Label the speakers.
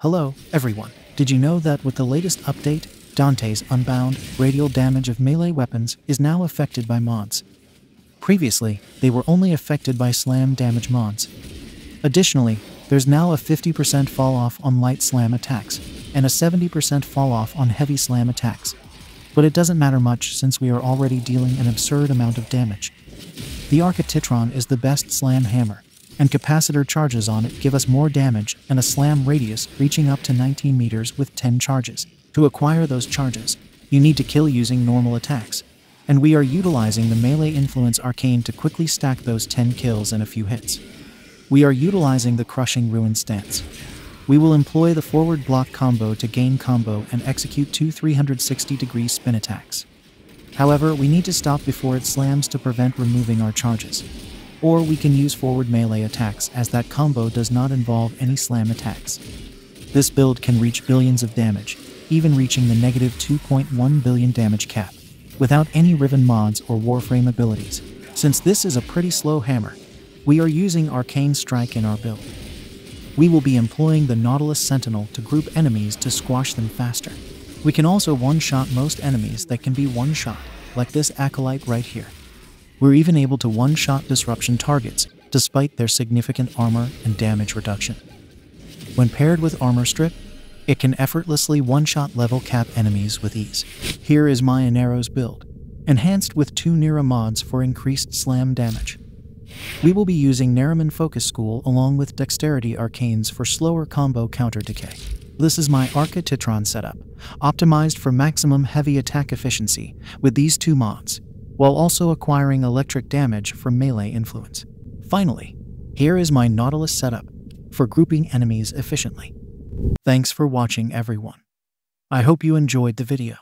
Speaker 1: Hello, everyone. Did you know that with the latest update, Dante's Unbound radial damage of melee weapons is now affected by mods? Previously, they were only affected by slam damage mods. Additionally, there's now a 50% fall off on light slam attacks and a 70% fall off on heavy slam attacks. But it doesn't matter much since we are already dealing an absurd amount of damage. The Arca Titron is the best slam hammer, and capacitor charges on it give us more damage and a slam radius reaching up to 19 meters with 10 charges. To acquire those charges, you need to kill using normal attacks, and we are utilizing the melee influence arcane to quickly stack those 10 kills in a few hits. We are utilizing the crushing ruin stance. We will employ the forward block combo to gain combo and execute two 360 degree spin attacks. However, we need to stop before it slams to prevent removing our charges. Or we can use forward melee attacks as that combo does not involve any slam attacks. This build can reach billions of damage, even reaching the negative 2.1 billion damage cap, without any Riven mods or Warframe abilities. Since this is a pretty slow hammer, we are using Arcane Strike in our build. We will be employing the Nautilus Sentinel to group enemies to squash them faster. We can also one-shot most enemies that can be one-shot, like this Acolyte right here. We're even able to one-shot disruption targets, despite their significant armor and damage reduction. When paired with Armor Strip, it can effortlessly one-shot level cap enemies with ease. Here is my Inaros build, enhanced with two Nera mods for increased slam damage. We will be using Naramon Focus School along with Dexterity Arcanes for slower combo counter decay. This is my Arca Titron setup, optimized for maximum heavy attack efficiency with these two mods, while also acquiring electric damage from melee influence. Finally, here is my Nautilus setup for grouping enemies efficiently. Thanks for watching everyone. I hope you enjoyed the video.